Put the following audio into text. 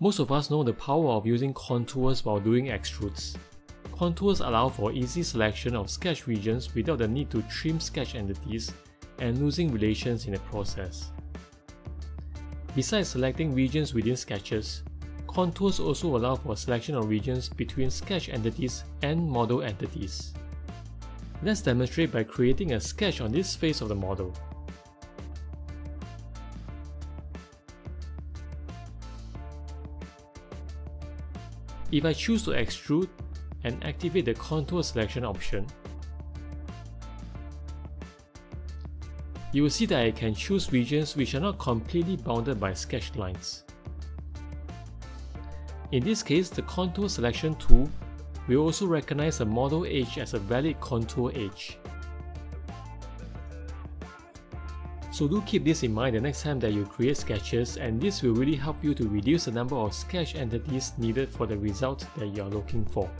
Most of us know the power of using contours while doing extrudes. Contours allow for easy selection of sketch regions without the need to trim sketch entities and losing relations in the process. Besides selecting regions within sketches, contours also allow for selection of regions between sketch entities and model entities. Let's demonstrate by creating a sketch on this face of the model. If I choose to extrude and activate the contour selection option, you will see that I can choose regions which are not completely bounded by sketch lines. In this case, the contour selection tool will also recognize a model edge as a valid contour edge. So do keep this in mind the next time that you create sketches and this will really help you to reduce the number of sketch entities needed for the result that you are looking for.